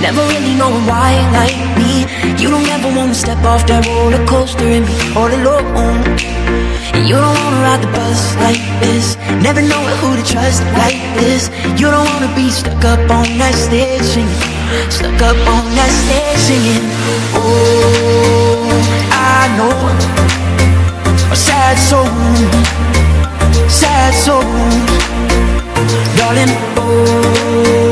Never really knowing why like me You don't ever wanna step off that roller coaster and be all alone. And you don't wanna ride the bus like this. Never know who to trust like this. You don't wanna be stuck up on that stage singing. Stuck up on that stage singing. Oh, I know. A sad soul. Sad soul. Darling, Oh.